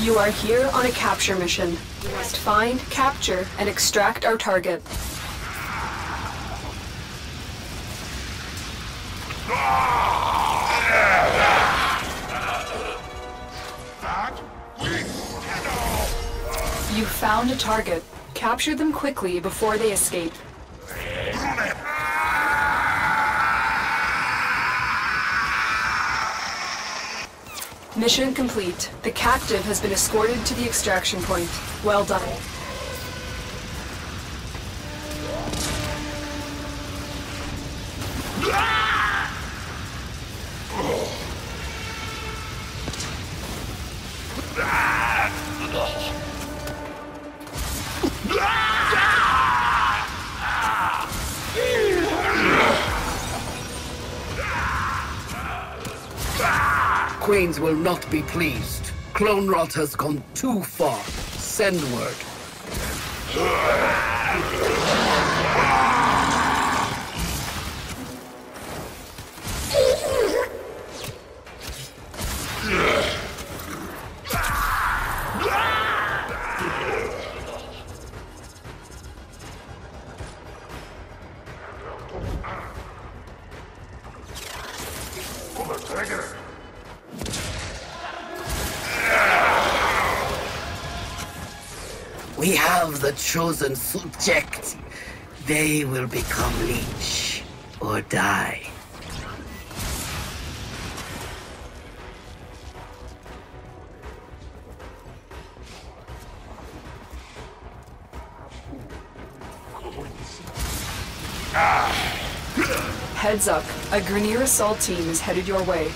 You are here on a capture mission. You must find, capture, and extract our target. You found a target. Capture them quickly before they escape. Mission complete. The captive has been escorted to the extraction point. Well done. Ah! Queens will not be pleased. Clone rot has gone too far. Send word. We have the chosen subject. They will become leech or die. Heads up. A Grineer assault team is headed your way.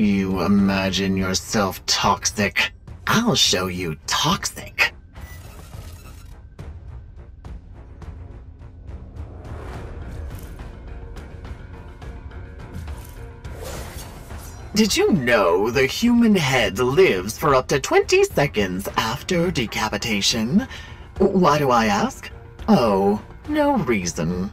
You imagine yourself toxic. I'll show you toxic. Did you know the human head lives for up to 20 seconds after decapitation? Why do I ask? Oh, no reason.